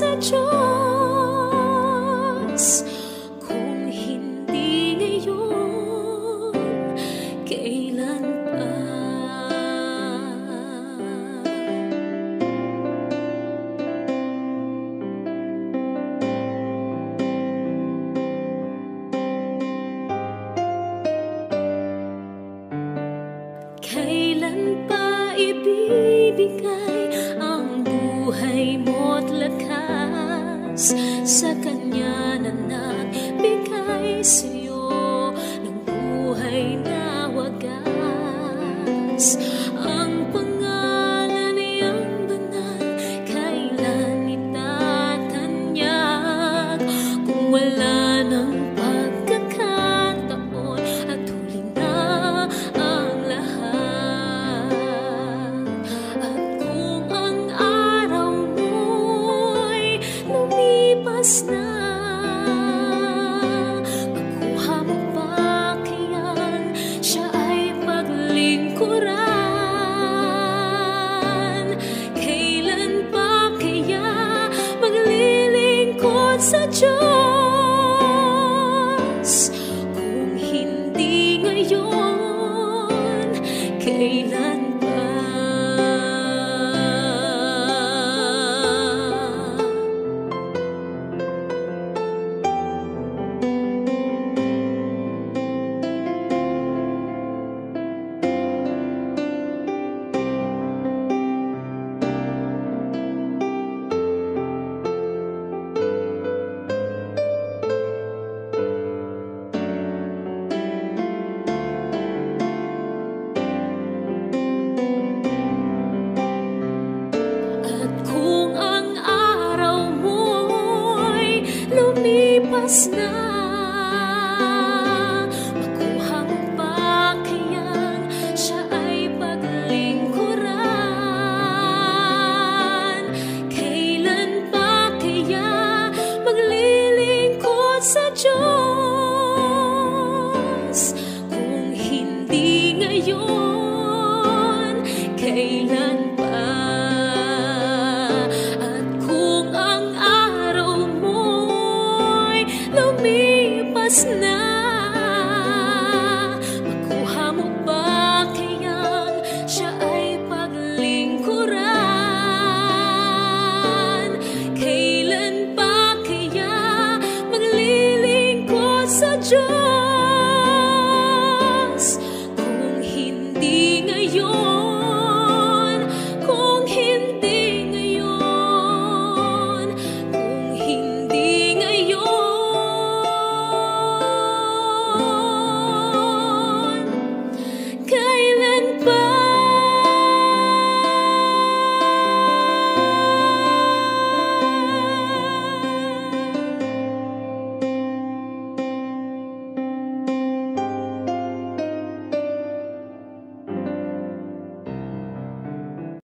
sa Diyos. Kung hindi ngayon, kailan pa? Kailan pa ibibigay ang buhay mo? sa Kanya na nagbigay sila. us It's not. it's not